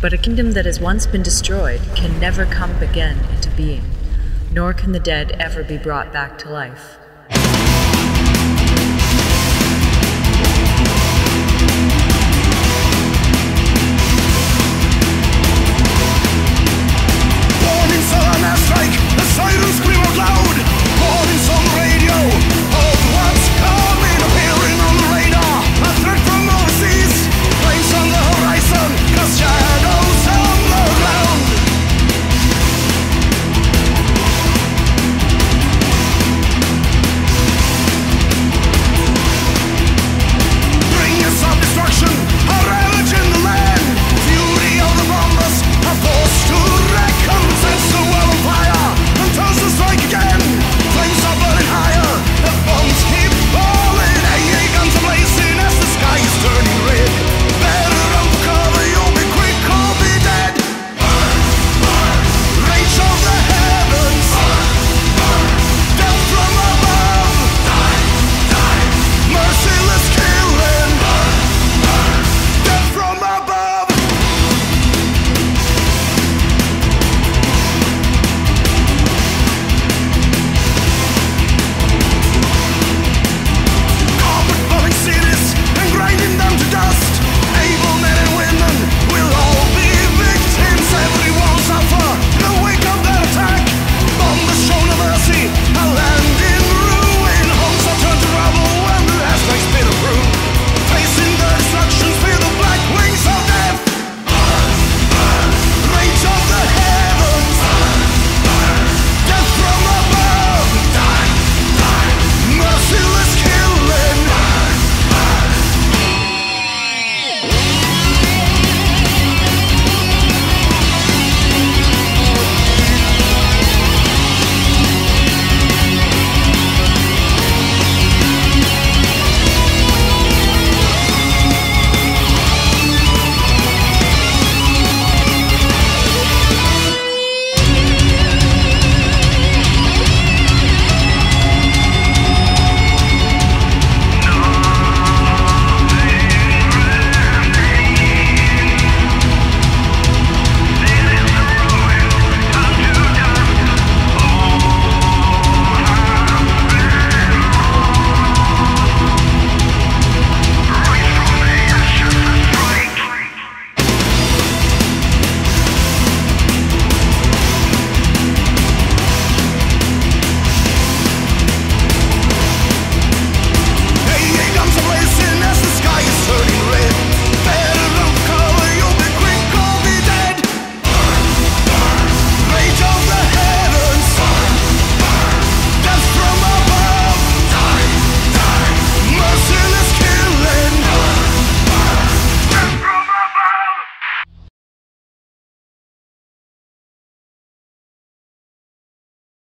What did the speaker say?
But a kingdom that has once been destroyed can never come again into being, nor can the dead ever be brought back to life.